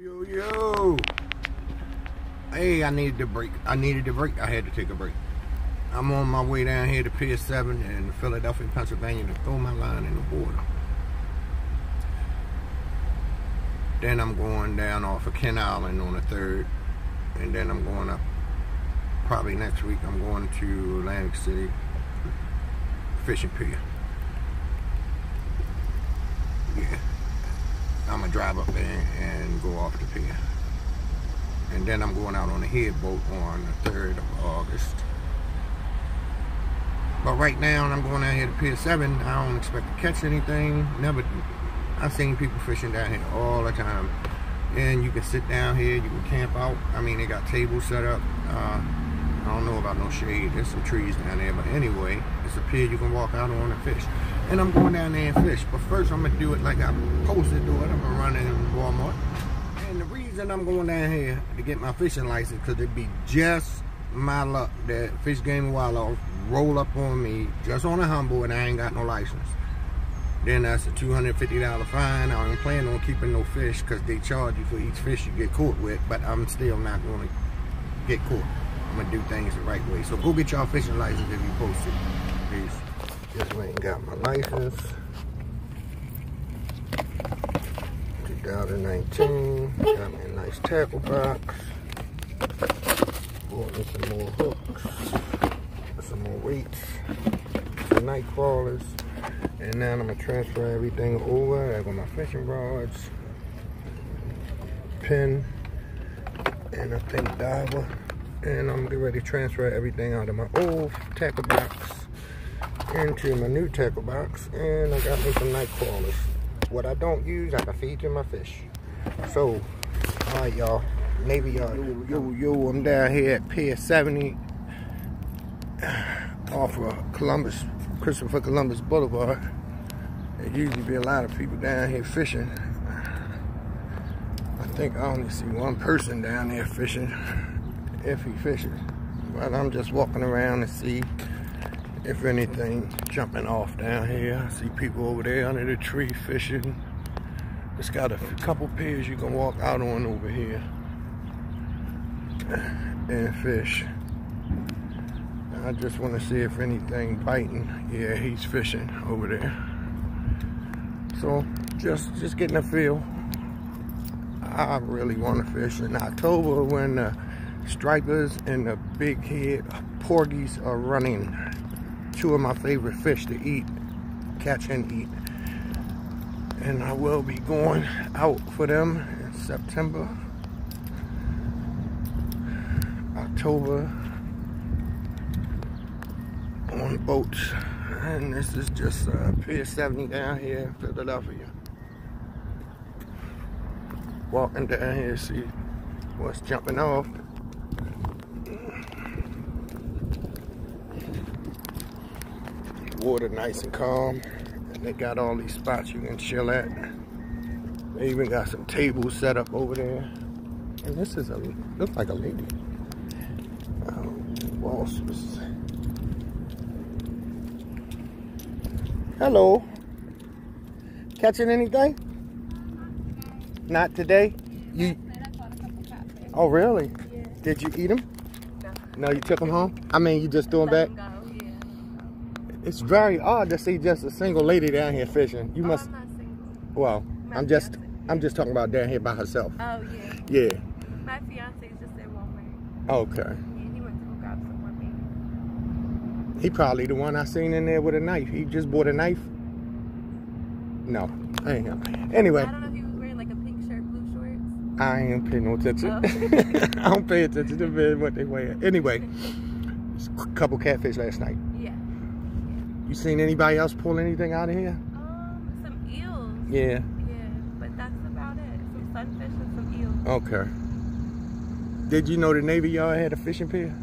Yo, yo. Hey, I needed to break. I needed a break. I had to take a break. I'm on my way down here to Pier 7 in Philadelphia, Pennsylvania to throw my line in the water. Then I'm going down off of Ken Island on the 3rd. And then I'm going up, probably next week, I'm going to Atlantic City Fishing Pier. Yeah. I'm gonna drive up there and go off the pier. And then I'm going out on the head boat on the 3rd of August. But right now, I'm going out here to Pier 7. I don't expect to catch anything. Never. I've seen people fishing down here all the time. And you can sit down here, you can camp out. I mean, they got tables set up. Uh, I don't know about no shade. There's some trees down there. But anyway, it's a pier you can walk out on and fish. And I'm going down there and fish. But first, I'm going to do it like I posted to do it. I'm going to run in Walmart. And the reason I'm going down here to get my fishing license, because it'd be just my luck that Fish Game Wildlife roll up on me just on a humble and I ain't got no license. Then that's a $250 fine. I ain't planning on keeping no fish because they charge you for each fish you get caught with, but I'm still not going to get caught. I'm going to do things the right way. So go get y'all fishing license if you post it. Peace. Just went and got my license. 2019. Got me a nice tackle box. Bought me some more hooks. Some more weights. Some night crawlers. And now I'm gonna transfer everything over. I got my fishing rods, Penn, and I think Daiwa. And I'm getting ready to transfer everything out of my old tackle box into my new tackle box. And I got me some night crawlers. What I don't use, I can feed to my fish. So, all right, y'all. Maybe y'all. Yo, yo, yo, I'm down here at Pier 70 off of Columbus, Christopher Columbus Boulevard. There usually be a lot of people down here fishing. I think I only see one person down there fishing, if he fishes. But I'm just walking around to see if anything jumping off down here. I see people over there under the tree fishing. It's got a couple piers you can walk out on over here and fish. I just want to see if anything biting. Yeah, he's fishing over there. So just just getting a feel. I really want to fish in October when the stripers and the big head porgies are running. Two of my favorite fish to eat, catch and eat. And I will be going out for them in September, October, on boats. And this is just uh, Pier 70 down here in Philadelphia. Walking down here, see what's jumping off. Water nice and calm. And they got all these spots you can chill at. They even got some tables set up over there. And this is a, looks like a lady. Um, oh, Walls was Hello. Catching anything? Not today? You? Oh, really? Did you eat them? No. No, you took them home? I mean, you just threw them back? Let 'em go, yeah. It's very odd to see just a single lady down here fishing. You oh, must, I'm not single. well, My I'm just, fiance. I'm just talking about down here by herself. Oh, yeah. Yeah. My fiance is just at Walmart. Okay. Yeah, he went to up some more. He probably the one I seen in there with a knife. He just bought a knife. No, I ain't him. Anyway. I don't know if he was wearing like a pink shirt, blue shorts. I ain't paying no attention. Oh. I don't pay attention to what they wear. Anyway, a couple catfish last night. You seen anybody else pull anything out of here? Um, some eels. Yeah. Yeah, but that's about it. Some sunfish and some eels. Okay. Did you know the Navy Yard had a fishing pier?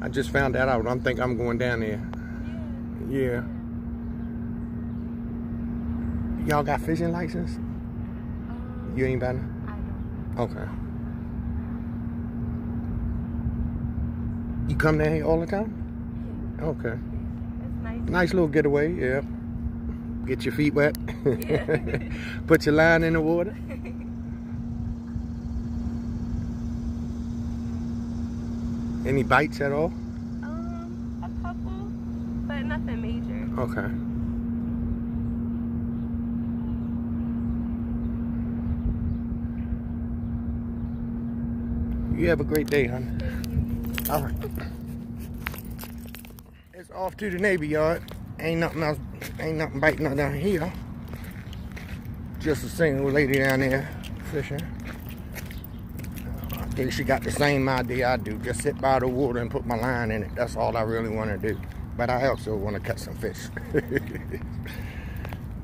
I just found that out. I'm think I'm going down there. Yeah. Yeah. Y'all got fishing license? Um, You ain't none? I don't. Okay. You come down here all the time? Yeah. Okay line. Nice little getaway, yeah. Get your feet wet. Yeah. Put your line in the water. Any bites at all? Um, a couple, but nothing major. Okay. You have a great day, hon. All right. Off to the Navy Yard. Ain't nothing else, ain't nothing biting out down here. Just a single lady down there fishing. I think she got the same idea I do. Just sit by the water and put my line in it. That's all I really want to do. But I also want to catch some fish.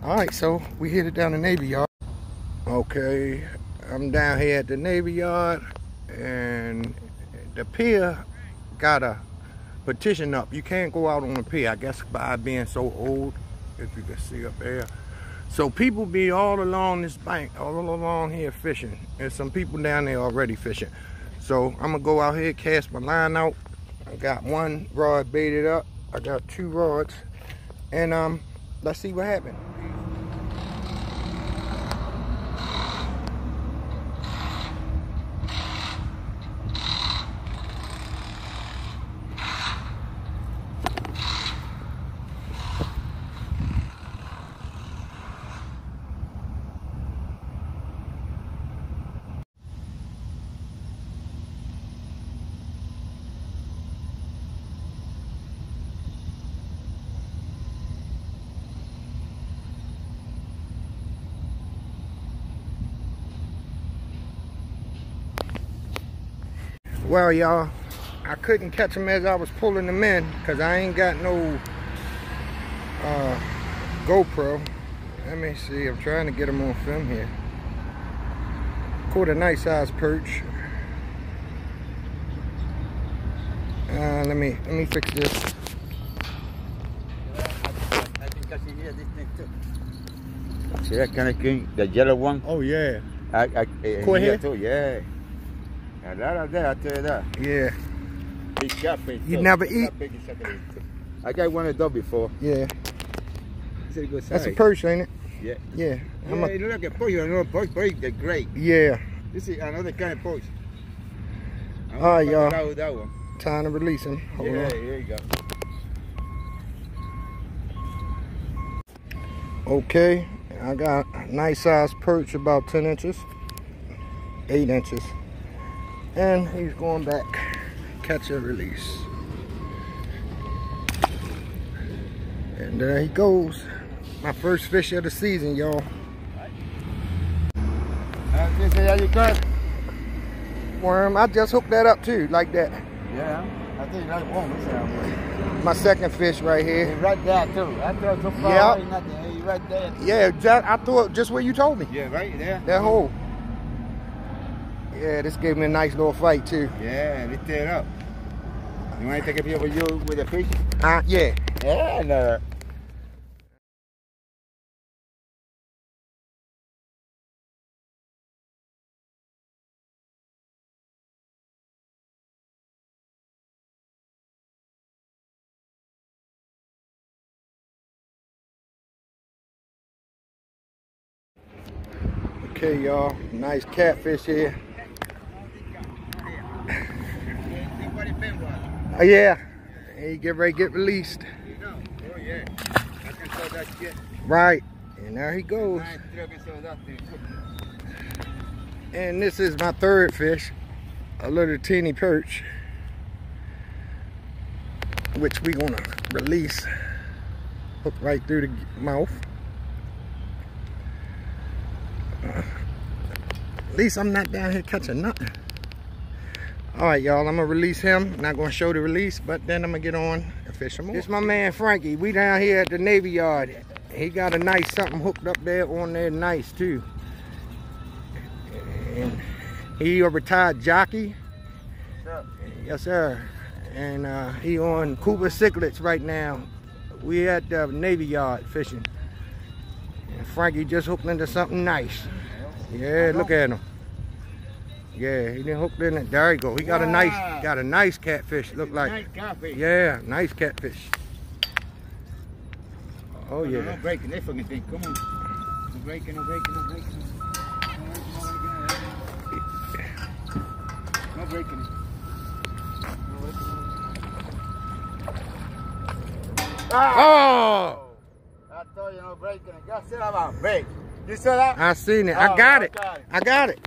all right, so we headed down the Navy Yard. Okay, I'm down here at the Navy Yard and the pier got a petition up. You can't go out on the pier, I guess by being so old, if you can see up there. So people be all along this bank, all along here fishing. There's some people down there already fishing. So I'm gonna go out here, cast my line out. I got one rod baited up. I got two rods. And um, let's see what happens. Well, y'all, I couldn't catch them as I was pulling them in because I ain't got no uh, GoPro. Let me see, I'm trying to get them on film here. Caught a nice size perch. Uh, let me let me fix this. See that kind of thing? The yellow one? Oh yeah, I, I, uh, Caught here? too, yeah. A lot of that, I tell you that. yeah, Big catfish. You never That eat? big is sucker. I got one of those before. yeah. It's a good That's a perch, ain't it? Yeah. Yeah. I'm Yeah, a, it look like a poach, you know, poach, poach, they're great. yeah. This is another kind of perch. All right, y'all. That. Time to release him. Hold yeah, on. here you go. Okay, I got a nice size perch, about 10 inches, 8 inches. And he's going back, catch and release. And there he goes. My first fish of the season, y'all. This is how you cut? Worm, I just hooked that up too, like that. Yeah. I think like one. My second fish right here. right there too. I thought so far Yeah. away, nothing. Hey, right there. Yeah, just, I thought just what you told me. Yeah, right there. That hole. Yeah, this gave me a nice little fight too. Yeah, lift it up. You want to take a picture of you with the fish? Uh, yeah. Yeah, no. Okay, y'all. Nice catfish here. Oh, yeah. He get ready to get released. Right. And there he goes. And this is my third fish. A little teeny perch. Which we gonna release. Hook right through the mouth. At least I'm not down here catching nothing. All right, y'all, I'm gonna release him. Not gonna show the release, but then I'm gonna get on and fish some more. This my man Frankie. We down here at the Navy Yard. He got a nice something hooked up there on there, nice too. And he a retired jockey. Yes, sir. And uh, he on Cooper Cichlids right now. We at the Navy Yard fishing. And Frankie just hooked into something nice. Yeah, look at him. Yeah, he didn't hook in it. There you go. He got wow. a nice, got a nice catfish. Look like. Nice catfish. Yeah, nice catfish. Oh, oh yeah. No, no breaking this fucking thing. Come on. No breaking, no breaking, no breaking. No breaking. Ah! Oh! I told you no breaking. I said I'm about break. You saw that? I seen it. Oh, I got okay. it. I got it.